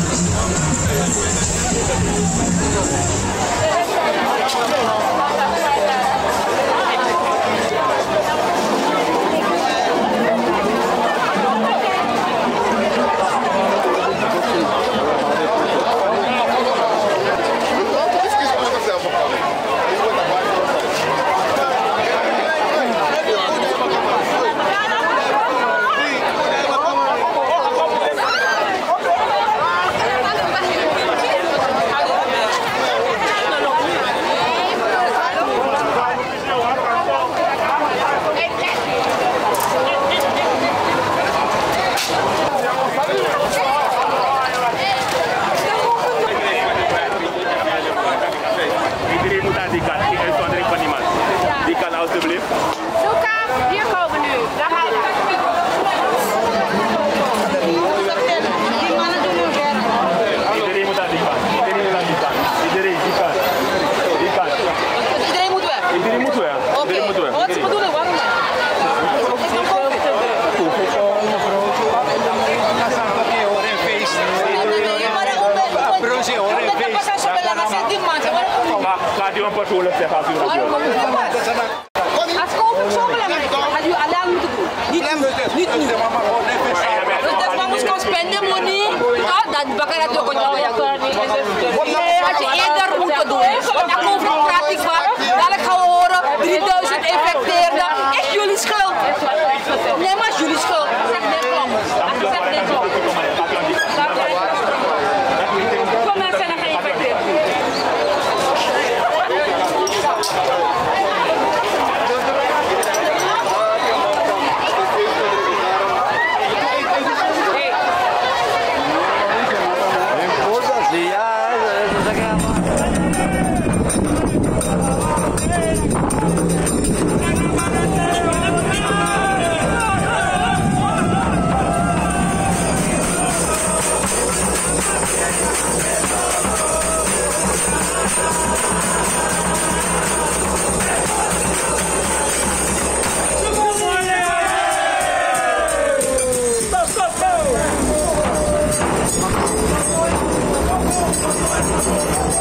すごい! million patrol of the house. As compras são problemas. Have you allowed me to go? Need me. Need me. Nós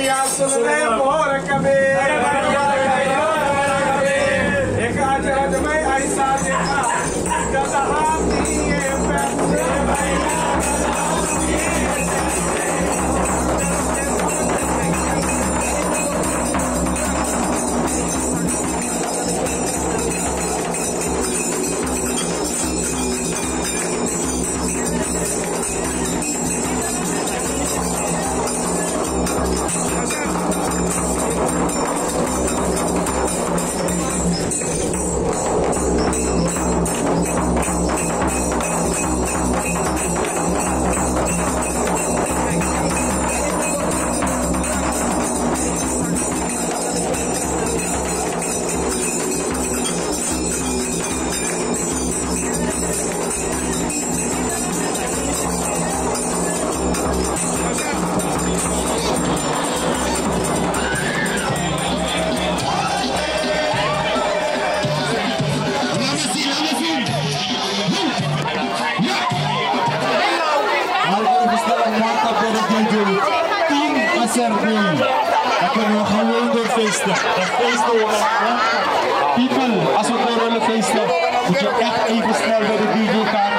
Yeah, so the feesten. Feesten People, als we door willen feesten, moet je echt even snel bij de DJ gaan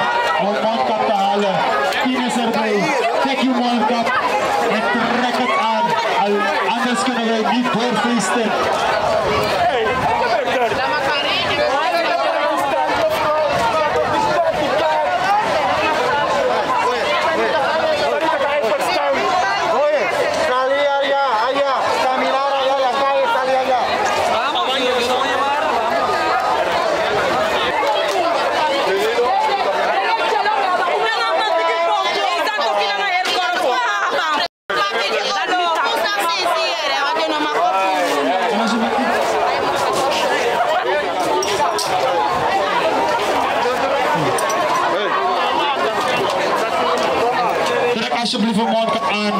alsjeblieft een mondkap aan.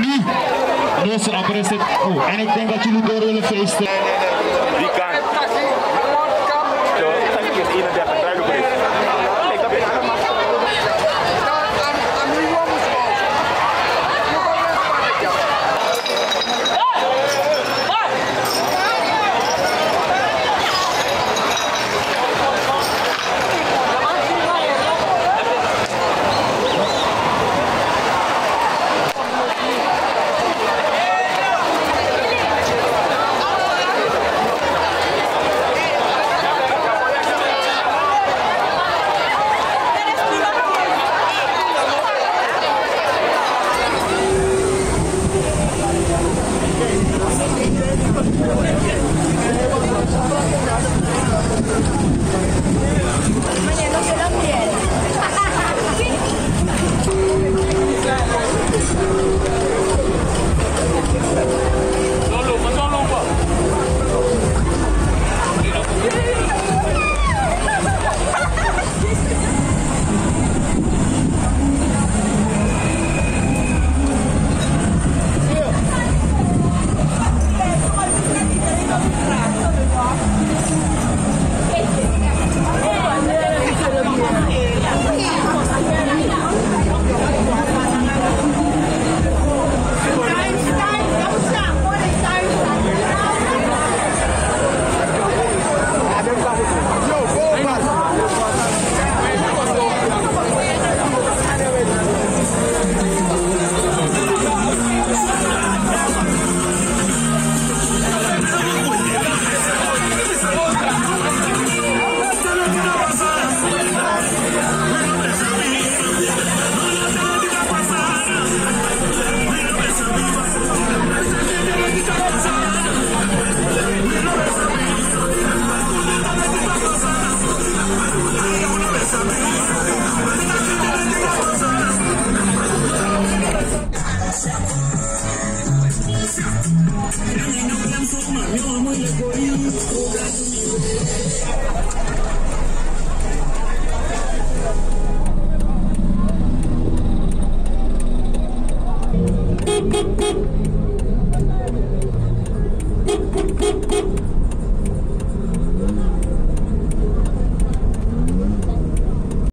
Nu. Het. Oh, en ik denk dat jullie door willen feesten. Die kant.